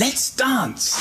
Let's dance!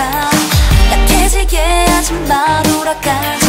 돌아가 약해지게 하지 마 돌아가.